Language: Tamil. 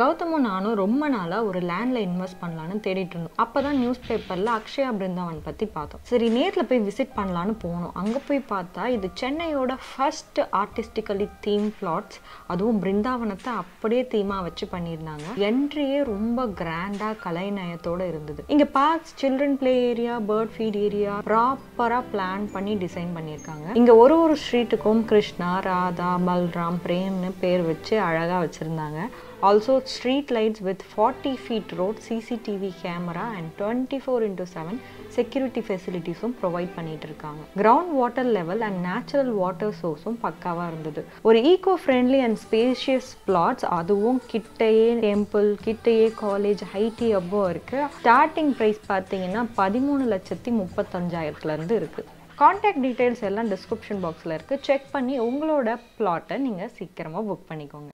கௌதமும் நானும் ரொம்ப நாளாக ஒரு லேண்டில் இன்வெஸ்ட் பண்ணலான்னு தேடிட்டு இருந்தோம். அப்போ தான் நியூஸ் பேப்பரில் அக்ஷயா பிருந்தாவன் பற்றி பார்த்தோம். சரி நேரில் போய் விசிட் பண்ணலான்னு போனோம். அங்கே போய் பார்த்தா இது சென்னையோட ஃபர்ஸ்ட் ஆர்டிஸ்டிக்கலி தீம் பிளாட்ஸ் அதுவும் பிருந்தாவனத்தை அப்படியே தீமாக வச்சு பண்ணியிருந்தாங்க. என்ட்ரியே ரொம்ப கிராண்டாக கலைநயத்தோட இருந்தது. இங்கே parks children play area bird feed area ப்ராப்பராக பிளான் பண்ணி டிசைன் பண்ணியிருக்காங்க. இங்கே ஒரு ஒரு ஸ்ட்ரீட்டுக்கும் கிருஷ்ணா ராதா பல்ராம் பிரேம்னு பேர் வச்சு அழகாக வச்சுருந்தாங்க. Also street lights with forty feet road CCTV camera and twenty four into seven security ஃபெசிலிட்டிஸும் provide பண்ணிட்டு இருக்காங்க ground water level and natural water சோர்ஸும் பக்காவாக இருந்தது. ஒரு eco friendly and spacious flats அதுவும் கிட்டையே டெம்பிள் கிட்டையே காலேஜ் ஹைடி அப்போ இருக்கு. ஸ்டார்டிங் ப்ரைஸ் பார்த்தீங்கன்னா பதிமூணு லட்சத்தி முப்பத்தஞ்சாயிரத்துலேருந்து இருக்குது காண்டாக்ட் டீட்டெயில்ஸ் எல்லாம் டிஸ்கிரிப்ஷன் பாக்ஸில் இருக்குது செக் பண்ணி உங்களோட பிளாட்டை நீங்கள் சீக்கிரமாக புக் பண்ணிக்கோங்க.